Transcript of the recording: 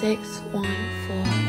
six one four.